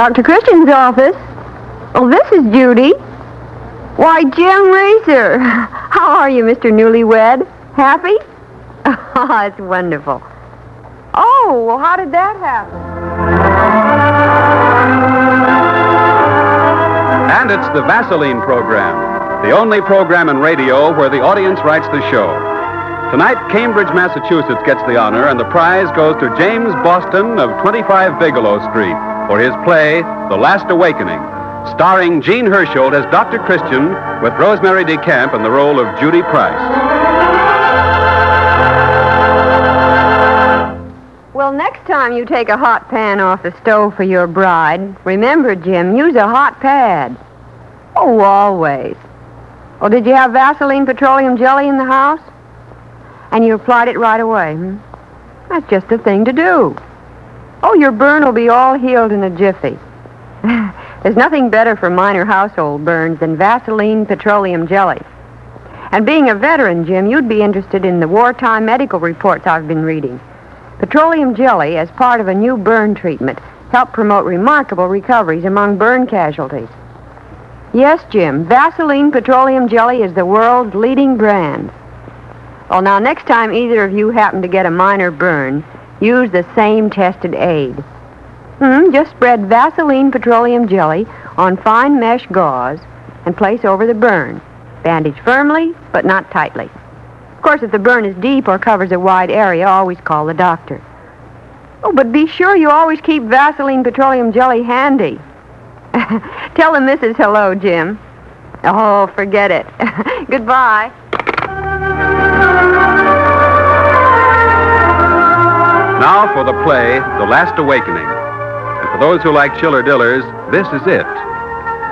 Dr. Christian's office. Oh, this is Judy. Why, Jim Racer. How are you, Mr. Newlywed? Happy? Oh, it's wonderful. Oh, well, how did that happen? And it's the Vaseline program, the only program in radio where the audience writes the show. Tonight, Cambridge, Massachusetts gets the honor, and the prize goes to James Boston of 25 Bigelow Street for his play, The Last Awakening, starring Jean Hersholt as Dr. Christian with Rosemary DeCamp in the role of Judy Price. Well, next time you take a hot pan off the stove for your bride, remember, Jim, use a hot pad. Oh, always. Oh, did you have Vaseline petroleum jelly in the house? And you applied it right away, hmm? That's just the thing to do. Oh, your burn will be all healed in a jiffy. There's nothing better for minor household burns than Vaseline petroleum jelly. And being a veteran, Jim, you'd be interested in the wartime medical reports I've been reading. Petroleum jelly, as part of a new burn treatment, helped promote remarkable recoveries among burn casualties. Yes, Jim, Vaseline petroleum jelly is the world's leading brand. Well, now, next time either of you happen to get a minor burn, use the same tested aid. Hmm, just spread Vaseline petroleum jelly on fine mesh gauze and place over the burn. Bandage firmly, but not tightly. Of course, if the burn is deep or covers a wide area, always call the doctor. Oh, but be sure you always keep Vaseline petroleum jelly handy. Tell the missus hello, Jim. Oh, forget it. Goodbye. Now for the play, The Last Awakening. And for those who like chiller dillers, this is it.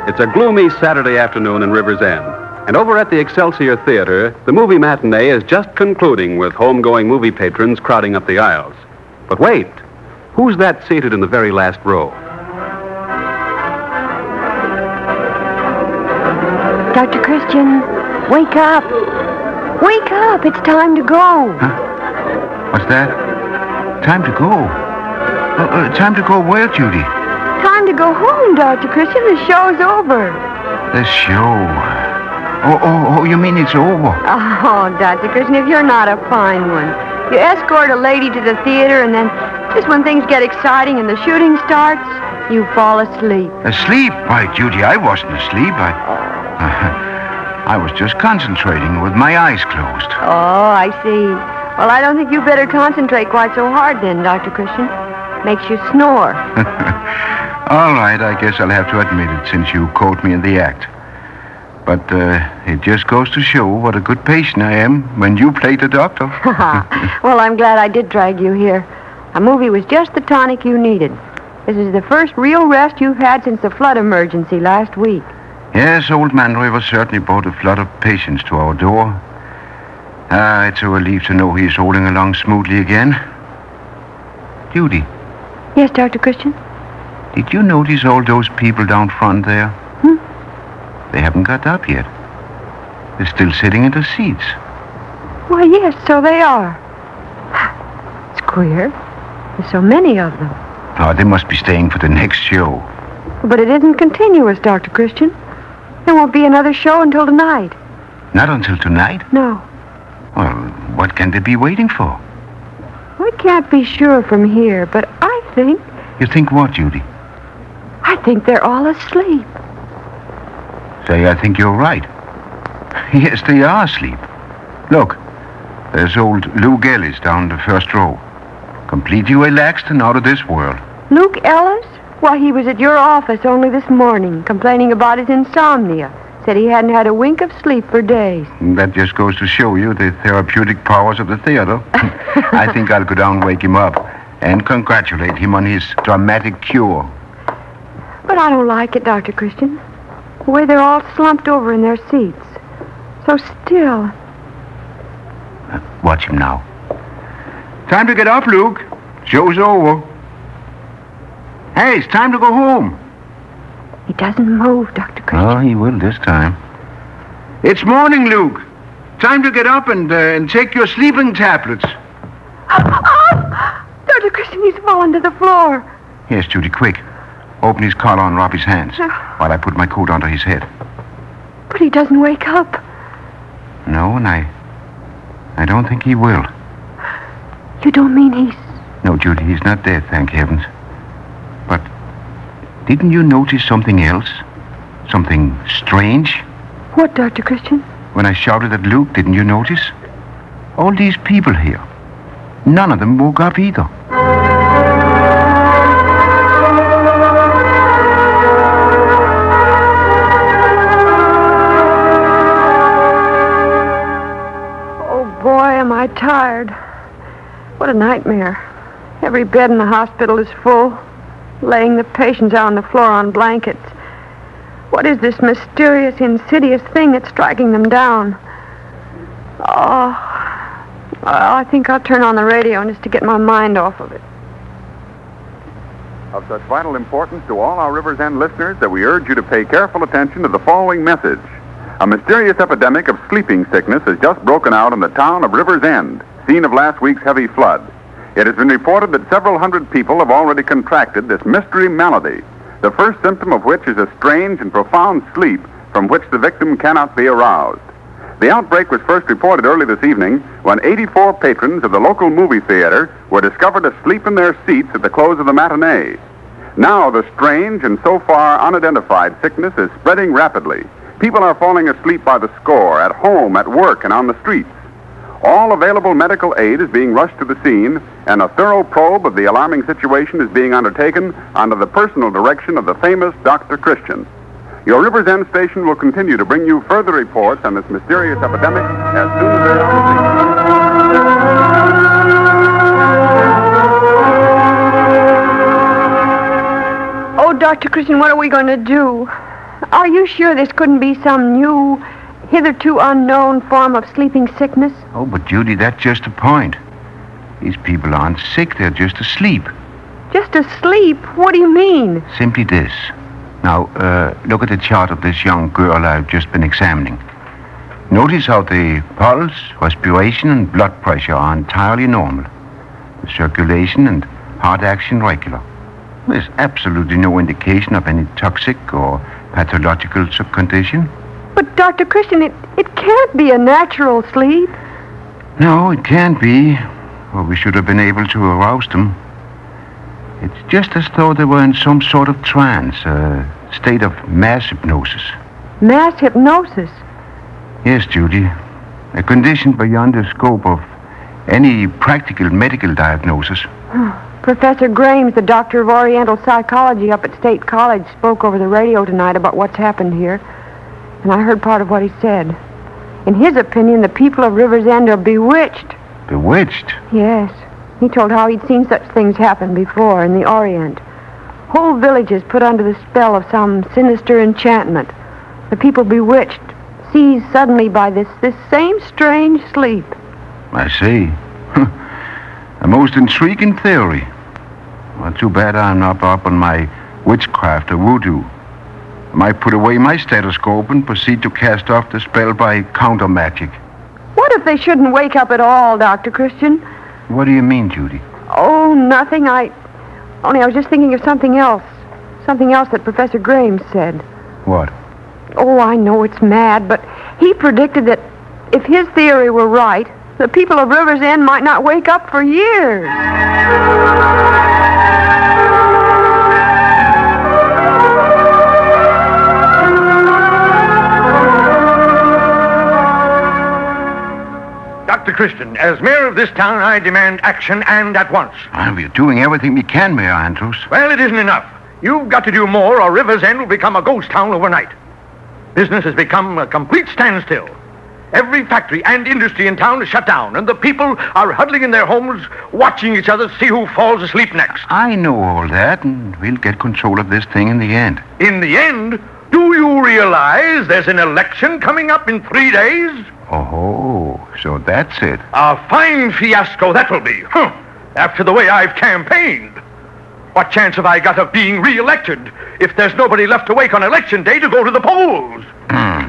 It's a gloomy Saturday afternoon in River's End. And over at the Excelsior Theater, the movie matinee is just concluding with homegoing movie patrons crowding up the aisles. But wait, who's that seated in the very last row? Dr. Christian, wake up. Wake up. It's time to go. What's that? Time to go. Uh, uh, time to go where, Judy? Time to go home, Dr. Christian. The show's over. The show. Oh, oh, oh, you mean it's over? Oh, Dr. Christian, if you're not a fine one. You escort a lady to the theater, and then just when things get exciting and the shooting starts, you fall asleep. Asleep? Why, Judy, I wasn't asleep. I. I was just concentrating with my eyes closed. Oh, I see. Well, I don't think you better concentrate quite so hard then, Dr. Christian. Makes you snore. All right, I guess I'll have to admit it since you caught me in the act. But uh, it just goes to show what a good patient I am when you play the doctor. well, I'm glad I did drag you here. A movie was just the tonic you needed. This is the first real rest you've had since the flood emergency last week. Yes, old man River certainly brought a flood of patients to our door. Ah, it's a relief to know he's rolling along smoothly again. Judy. Yes, Dr. Christian? Did you notice all those people down front there? Hmm? They haven't got up yet. They're still sitting in the seats. Why, yes, so they are. It's queer. There's so many of them. Oh, they must be staying for the next show. But it isn't continuous, Dr. Christian. There won't be another show until tonight. Not until tonight? No. Well, what can they be waiting for? We can't be sure from here, but I think. You think what, Judy? I think they're all asleep. Say, I think you're right. Yes, they are asleep. Look, there's old Luke Ellis down the first row. Completely relaxed and out of this world. Luke Ellis? Why, he was at your office only this morning, complaining about his insomnia. Said he hadn't had a wink of sleep for days. That just goes to show you the therapeutic powers of the theater. I think I'll go down and wake him up and congratulate him on his dramatic cure. But I don't like it, Dr. Christian. The way they're all slumped over in their seats. So still. Watch him now. Time to get up, Luke. Show's over. Hey, it's time to go home. He doesn't move, Dr. Christian. Oh, he will this time. It's morning, Luke. Time to get up and, uh, and take your sleeping tablets. Oh, Dr. Christian, he's fallen to the floor. Yes, Judy, quick. open his collar and rub his hands while I put my coat under his head. But he doesn't wake up. No, and I. I don't think he will. You don't mean he's. No, Judy, he's not dead, thank heavens. Didn't you notice something else? Something strange? What, Dr. Christian? When I shouted at Luke, didn't you notice? All these people here. None of them woke up either. Oh, boy, am I tired. What a nightmare. Every bed in the hospital is full, laying the patients out on the floor on blankets. What is this mysterious, insidious thing that's striking them down? Oh, I think I'll turn on the radio just to get my mind off of it. Of such vital importance to all our Rivers End listeners that we urge you to pay careful attention to the following message. A mysterious epidemic of sleeping sickness has just broken out in the town of Rivers End, scene of last week's heavy flood. It has been reported that several hundred people have already contracted this mystery malady, the first symptom of which is a strange and profound sleep from which the victim cannot be aroused. The outbreak was first reported early this evening when 84 patrons of the local movie theater were discovered asleep in their seats at the close of the matinee. Now, the strange and so far unidentified sickness is spreading rapidly. People are falling asleep by the score, at home, at work, and on the streets. All available medical aid is being rushed to the scene, and a thorough probe of the alarming situation is being undertaken under the personal direction of the famous Dr. Christian. Your Rivers End station will continue to bring you further reports on this mysterious epidemic as soon as they're on. Oh, Dr. Christian, what are we going to do? Are you sure this couldn't be some new, hitherto unknown form of sleeping sickness? Oh, but Judy, that's just the point. These people aren't sick, they're just asleep. Just asleep? What do you mean? Simply this. Now, uh, look at the chart of this young girl I've just been examining. Notice how the pulse, respiration, and blood pressure are entirely normal. The circulation and heart action regular. There's absolutely no indication of any toxic or pathological condition. But, Dr. Christian, it, it can't be a natural sleep. No, it can't be. Or we should have been able to arouse them. It's just as though they were in some sort of trance, a state of mass hypnosis. Mass hypnosis. Yes, Judy. A condition beyond the scope of any practical medical diagnosis. Oh, Professor Grames, the doctor of Oriental psychology up at State College, spoke over the radio tonight about what's happened here. And I heard part of what he said. In his opinion, the people of River's End are bewitched. Bewitched? Yes. He told how he'd seen such things happen before in the Orient. Whole villages put under the spell of some sinister enchantment. The people bewitched, seized suddenly by this, this same strange sleep. I see. A most intriguing theory. Well, too bad I'm not up on my witchcraft or voodoo. I might put away my stethoscope and proceed to cast off the spell by counter magic. What if they shouldn't wake up at all, Dr. Christian? What do you mean, Judy? Oh, nothing. I. Only I was just thinking of something else. Something else that Professor Graham said. What? Oh, I know it's mad, but he predicted that if his theory were right, the people of River's End might not wake up for years. Dr. Christian, as mayor of this town, I demand action and at once. Ah, well, we're doing everything we can, Mayor Andrews. Well, it isn't enough. You've got to do more, or River's End will become a ghost town overnight. Business has become a complete standstill. Every factory and industry in town is shut down, and the people are huddling in their homes, watching each other see who falls asleep next. I know all that, and we'll get control of this thing in the end. In the end, do you realize there's an election coming up in three days? Oh, so that's it. A fine fiasco that will be, huh? After the way I've campaigned. What chance have I got of being re-elected if there's nobody left awake on election day to go to the polls? Hmm.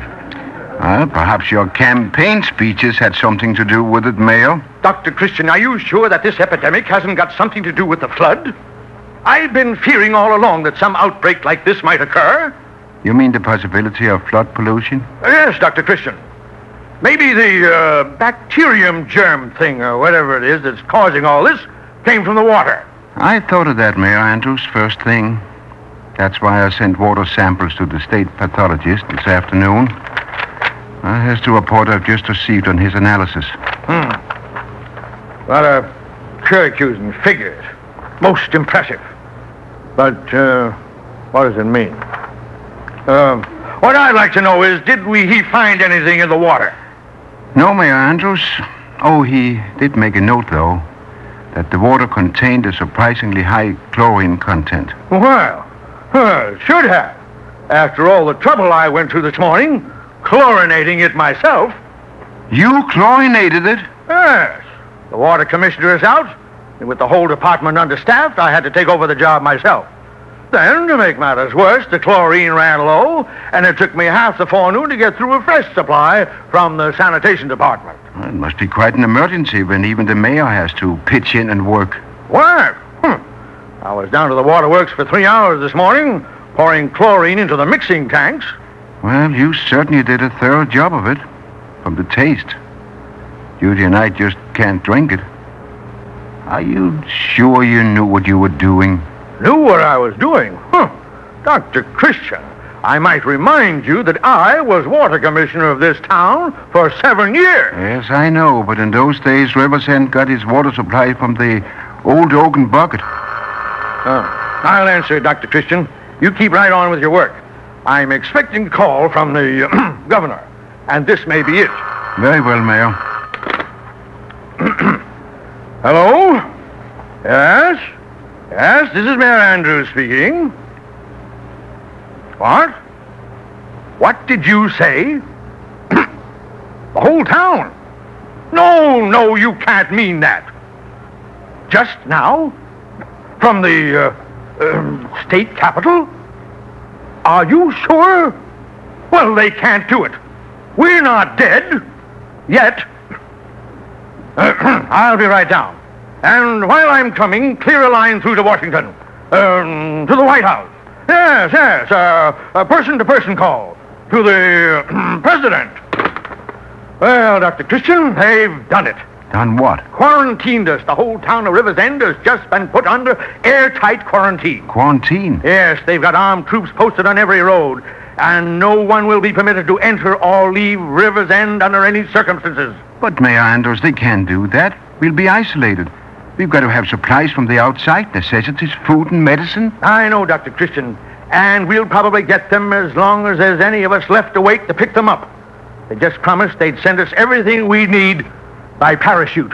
Well, perhaps your campaign speeches had something to do with it, Mayor. Dr. Christian, are you sure that this epidemic hasn't got something to do with the flood? I've been fearing all along that some outbreak like this might occur. You mean the possibility of flood pollution? Yes, Dr. Christian. Maybe the uh, bacterium germ thing or whatever it is that's causing all this came from the water. I thought of that, Mayor Andrews, first thing. That's why I sent water samples to the state pathologist this afternoon. Uh, here's the report I've just received on his analysis. Hmm. A Lot of and figures. Most impressive. But, uh, what does it mean? Um, what I'd like to know is, did we he find anything in the water? No, Mayor Andrews. Oh, he did make a note, though, that the water contained a surprisingly high chlorine content. Well, uh, should have. After all the trouble I went through this morning, chlorinating it myself. You chlorinated it? Yes. The water commissioner is out, and with the whole department understaffed, I had to take over the job myself. Then, to make matters worse, the chlorine ran low, and it took me half the forenoon to get through a fresh supply from the sanitation department. Well, it must be quite an emergency when even the mayor has to pitch in and work. Work? Hm. I was down to the waterworks for three hours this morning, pouring chlorine into the mixing tanks. Well, you certainly did a thorough job of it. From the taste. Judy and I just can't drink it. Are you sure you knew what you were doing? Knew what I was doing? Huh. Dr. Christian, I might remind you that I was water commissioner of this town for seven years. Yes, I know, but in those days, Riversend got his water supply from the old oaken bucket. Oh, I'll answer, Dr. Christian. You keep right on with your work. I'm expecting a call from the governor, and this may be it. Very well, Mayor. Hello? Yes? Yes, this is Mayor Andrews speaking. What? What did you say? the whole town? No, no, you can't mean that. Just now? From the uh, um, state capital? Are you sure? Well, they can't do it. We're not dead. Yet. I'll be right down. And while I'm coming, clear a line through to Washington. Um, to the White House. Yes, yes, uh, a person-to-person call. To the president. Well, Dr. Christian, they've done it. Done what? Quarantined us. The whole town of Rivers End has just been put under airtight quarantine. Quarantine? Yes, they've got armed troops posted on every road, and no one will be permitted to enter or leave Rivers End under any circumstances. But, Mayor Andrews, they can't do that. We'll be isolated. We've got to have supplies from the outside, necessities, food and medicine. I know, Dr. Christian, and we'll probably get them as long as there's any of us left awake to pick them up. They just promised they'd send us everything we need by parachute.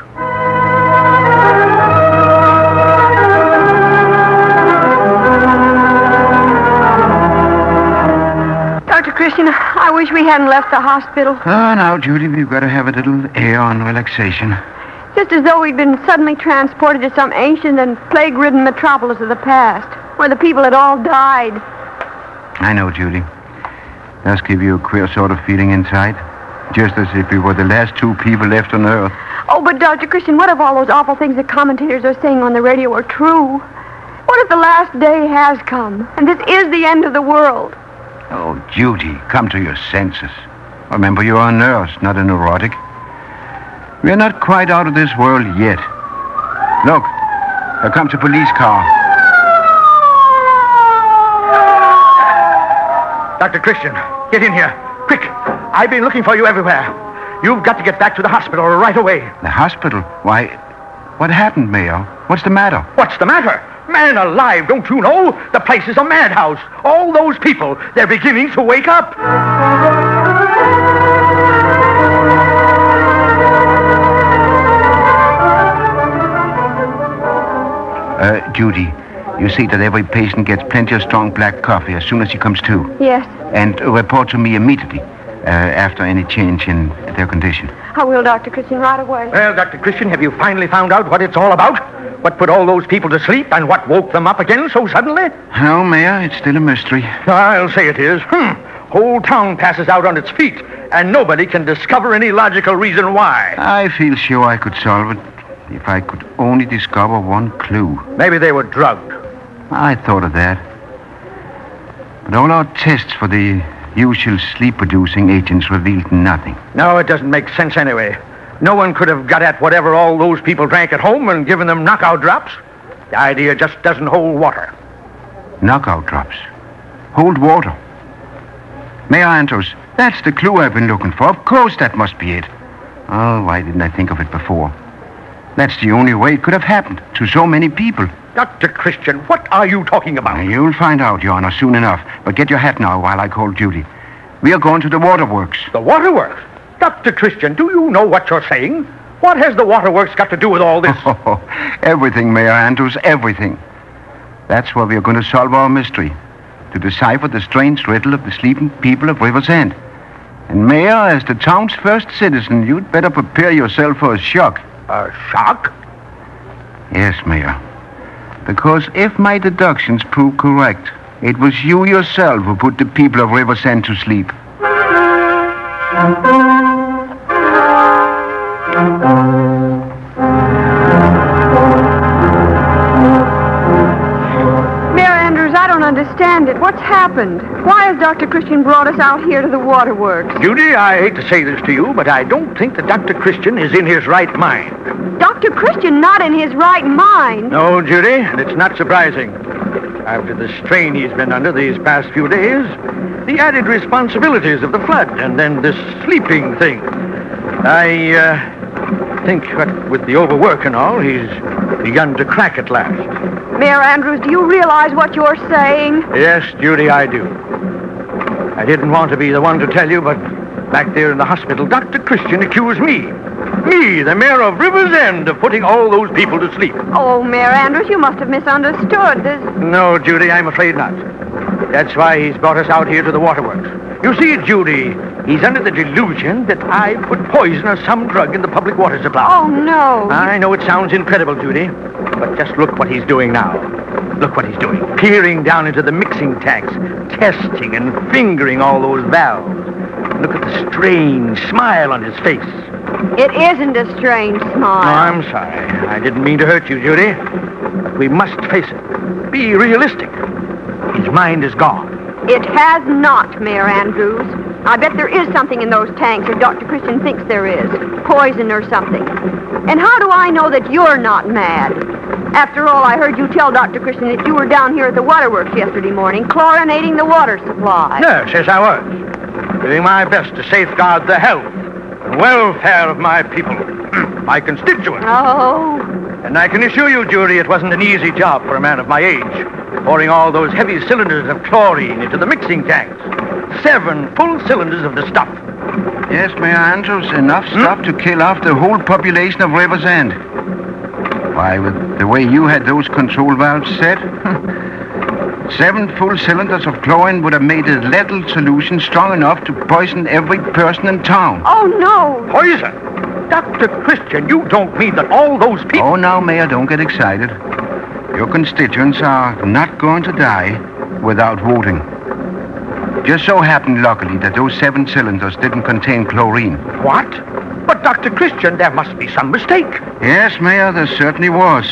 Dr. Christian, I wish we hadn't left the hospital. Ah, now, Judy, we've got to have a little air and relaxation. Just as though we'd been suddenly transported to some ancient and plague-ridden metropolis of the past, where the people had all died. I know, Judy. Does give you a queer sort of feeling inside. Just as if we were the last two people left on Earth. Oh, but Dr. Christian, what if all those awful things the commentators are saying on the radio are true? What if the last day has come, and this is the end of the world? Oh, Judy, come to your senses. Remember, you're a nurse, not a neurotic. We're not quite out of this world yet. Look, here comes a police car. Dr. Christian, get in here. Quick. I've been looking for you everywhere. You've got to get back to the hospital right away. The hospital? Why, what happened, Mayo? What's the matter? What's the matter? Man alive, don't you know? The place is a madhouse. All those people, they're beginning to wake up. Judy, you see that every patient gets plenty of strong black coffee as soon as he comes to. Yes, And report to me immediately uh, after any change in their condition. I will, Dr. Christian, right away. Well, Dr. Christian, have you finally found out what it's all about? What put all those people to sleep and what woke them up again so suddenly? No, Mayor, it's still a mystery. I'll say it is. Hmm. Whole town passes out on its feet, and nobody can discover any logical reason why. I feel sure I could solve it if I could only discover one clue. Maybe they were drugged. I thought of that. But all our tests for the usual sleep-producing agents revealed nothing. No, it doesn't make sense anyway. No one could have got at whatever all those people drank at home and given them knockout drops. The idea just doesn't hold water. Knockout drops. Hold water. May Mayor Andrews, that's the clue I've been looking for. Of course that must be it. Oh, why didn't I think of it before? That's the only way it could have happened to so many people. Dr. Christian, what are you talking about? You'll find out, Your Honor, soon enough. But get your hat now while I call Judy. We are going to the waterworks. The waterworks? Dr. Christian, do you know what you're saying? What has the waterworks got to do with all this? Oh, everything, Mayor Andrews, everything. That's where we are going to solve our mystery. To decipher the strange riddle of the sleeping people of River's End. And, Mayor, as the town's first citizen, you'd better prepare yourself for a shock. A shock? Yes, Mayor. Because if my deductions prove correct, it was you yourself who put the people of River's End to sleep. Understand it. What's happened? Why has Dr. Christian brought us out here to the waterworks? Judy, I hate to say this to you, but I don't think that Dr. Christian is in his right mind. Dr. Christian not in his right mind. No, Judy, and it's not surprising. After the strain he's been under these past few days, the added responsibilities of the flood, and then this sleeping thing. I uh, think that with the overwork and all, he's begun to crack at last. Mayor Andrews, do you realize what you're saying? Yes, Judy, I do. I didn't want to be the one to tell you, but back there in the hospital, Dr. Christian accused me. Me, the mayor of River's End, of putting all those people to sleep. Oh, Mayor Andrews, you must have misunderstood. There's... No, Judy, I'm afraid not. That's why he's brought us out here to the waterworks. You see, Judy, he's under the delusion that I put poison or some drug in the public water supply. Oh, no. I know it sounds incredible, Judy, but just look what he's doing now. Look what he's doing. Peering down into the mixing tanks, testing and fingering all those valves. Look at the strange smile on his face. It isn't a strange smile. I'm sorry. I didn't mean to hurt you, Judy. But we must face it. Be realistic. His mind is gone. It has not, Mayor Andrews. I bet there is something in those tanks, or Dr. Christian thinks there is. Poison or something. And how do I know that you're not mad? After all, I heard you tell Dr. Christian that you were down here at the waterworks yesterday morning, chlorinating the water supply. Yes, yes, I was. Doing my best to safeguard the health and welfare of my people, my constituents. Oh, And I can assure you, Judy, it wasn't an easy job for a man of my age, pouring all those heavy cylinders of chlorine into the mixing tanks. Seven full cylinders of the stuff. Yes, Mayor Andrews, enough hmm? stuff to kill off the whole population of River's End. Why, with the way you had those control valves set, seven full cylinders of chlorine would have made a lethal solution strong enough to poison every person in town. oh no. Poison! Dr. Christian, you don't mean that all those people... Oh, now, Mayor, don't get excited. Your constituents are not going to die without voting. Just so happened, luckily, that those seven cylinders didn't contain chlorine. What? But, Dr. Christian, there must be some mistake. Yes, Mayor, there certainly was.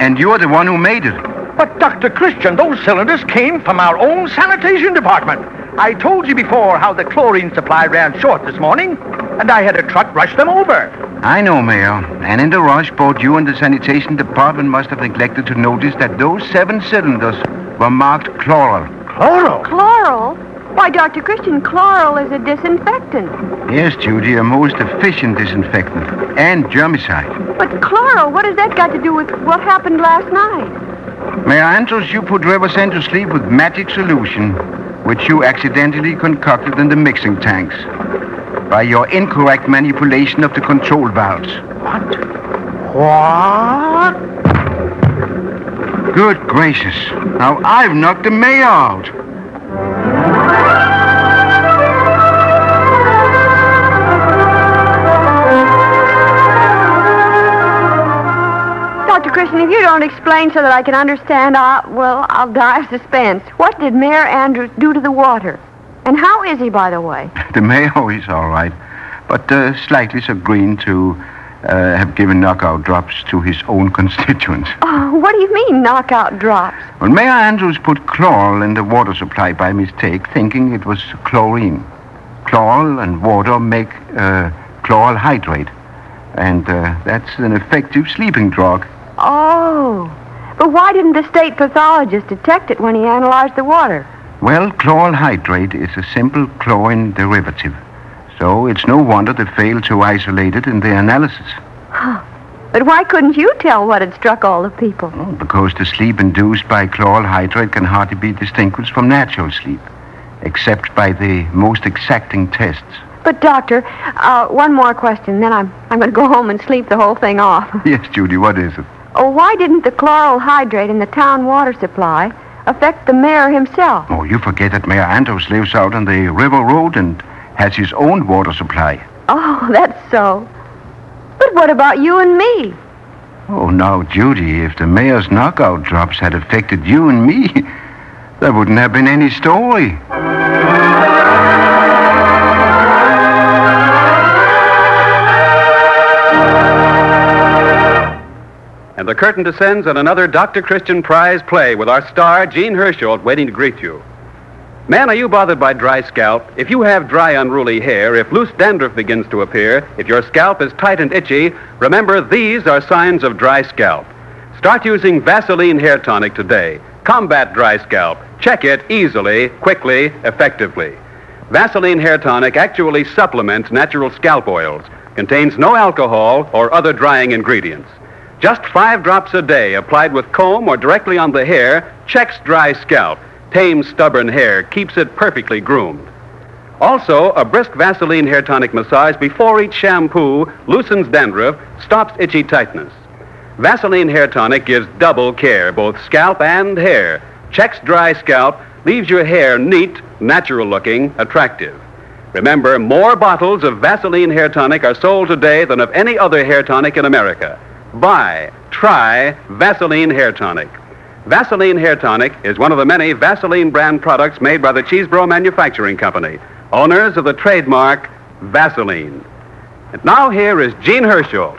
And you're the one who made it. But, Dr. Christian, those cylinders came from our own sanitation department. I told you before how the chlorine supply ran short this morning, and I had a truck rush them over. I know, Mayor. And in the rush, both you and the sanitation department must have neglected to notice that those seven cylinders were marked chloral. Chloral? Chloral? Why, Dr. Christian, chloral is a disinfectant. Yes, Judy, a most efficient disinfectant and germicide. But chloral, what has that got to do with what happened last night? Mayor Andrews, you put River's End to sleep with magic solution, which you accidentally concocted in the mixing tanks by your incorrect manipulation of the control valves. What? What? Good gracious. Now I've knocked the mayor out. If you don't explain so that I can understand, I, well, I'll die of suspense. What did Mayor Andrews do to the water? And how is he, by the way? The mayor is all right, but uh, slightly chagrined to uh, have given knockout drops to his own constituents. Oh, what do you mean, knockout drops? Well, Mayor Andrews put chloral in the water supply by mistake, thinking it was chlorine. Chloral and water make uh, chloral hydrate, and uh, that's an effective sleeping drug. Oh. But why didn't the state pathologist detect it when he analyzed the water? Well, chloral hydrate is a simple chlorine derivative, so it's no wonder they failed to isolate it in their analysis. But why couldn't you tell what had struck all the people? Oh, because the sleep induced by chloral hydrate can hardly be distinguished from natural sleep, except by the most exacting tests. But, Doctor, uh, one more question, then I'm, I'm going to go home and sleep the whole thing off. Yes, Judy, what is it? Oh, why didn't the chloral hydrate in the town water supply affect the mayor himself? Oh, you forget that Mayor Andrews lives out on the river road and has his own water supply. Oh, that's so. But what about you and me? Oh, now, Judy, if the mayor's knockout drops had affected you and me, there wouldn't have been any story. And the curtain descends on another Dr. Christian Prize play with our star, Jean Hersholt, waiting to greet you. Man, are you bothered by dry scalp? If you have dry, unruly hair, if loose dandruff begins to appear, if your scalp is tight and itchy, remember these are signs of dry scalp. Start using Vaseline Hair Tonic today. Combat dry scalp. Check it easily, quickly, effectively. Vaseline Hair Tonic actually supplements natural scalp oils, contains no alcohol or other drying ingredients. Just five drops a day applied with comb or directly on the hair checks dry scalp, tames stubborn hair, keeps it perfectly groomed. Also, a brisk Vaseline hair tonic massage before each shampoo loosens dandruff, stops itchy tightness. Vaseline hair tonic gives double care, both scalp and hair, checks dry scalp, leaves your hair neat, natural looking, attractive. Remember, more bottles of Vaseline hair tonic are sold today than of any other hair tonic in America. Buy, try Vaseline hair tonic. Vaseline hair tonic is one of the many Vaseline brand products made by the Chesebrough Manufacturing Company, owners of the trademark Vaseline. And now here is Jean Hersholt.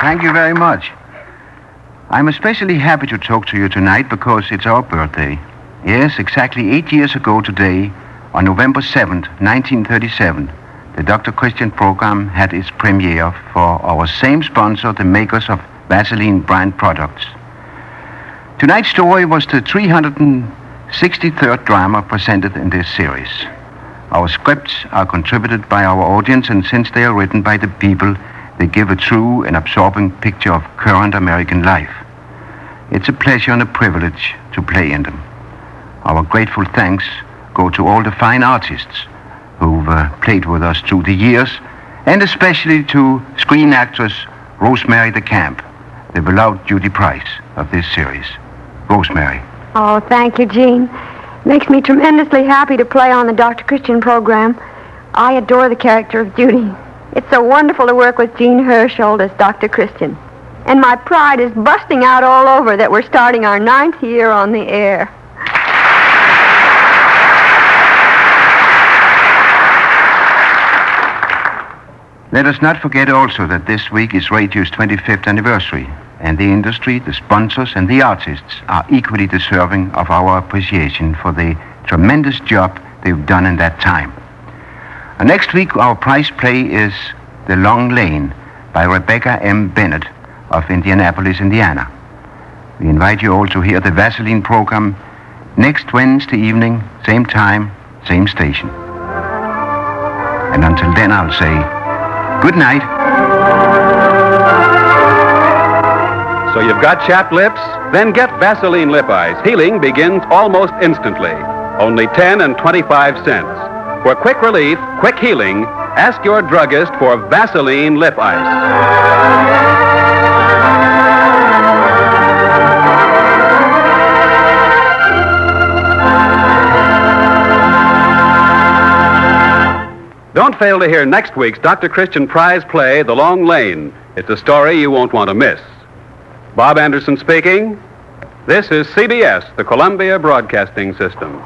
Thank you very much. I'm especially happy to talk to you tonight because it's our birthday. Yes, exactly eight years ago today, on November 7th, 1937, the Dr. Christian program had its premiere for our same sponsor, the makers of Vaseline brand products. Tonight's story was the 363rd drama presented in this series. Our scripts are contributed by our audience, and since they are written by the people, they give a true and absorbing picture of current American life. It's a pleasure and a privilege to play in them. Our grateful thanks go to all the fine artists who've uh, played with us through the years, and especially to screen actress Rosemary DeCamp, the beloved Judy Price of this series. Rosemary. Oh, thank you, Jean. Makes me tremendously happy to play on the Dr. Christian program. I adore the character of Judy. It's so wonderful to work with Jean Hersholt as Dr. Christian. And my pride is busting out all over that we're starting our ninth year on the air. Let us not forget also that this week is radio's 25th anniversary, and the industry, the sponsors, and the artists are equally deserving of our appreciation for the tremendous job they've done in that time. Uh, next week, our prize play is The Long Lane by Rebecca M. Bennett of Indianapolis, Indiana. We invite you all to hear the Vaseline program next Wednesday evening, same time, same station. And until then, I'll say good night. So you've got chapped lips? Then get Vaseline Lip Ice. Healing begins almost instantly. Only 10 and 25 cents. For quick relief, quick healing, ask your druggist for Vaseline Lip Ice. Don't fail to hear next week's Dr. Christian Prize play, The Long Lane. It's a story you won't want to miss. Bob Anderson speaking. This is CBS, the Columbia Broadcasting System.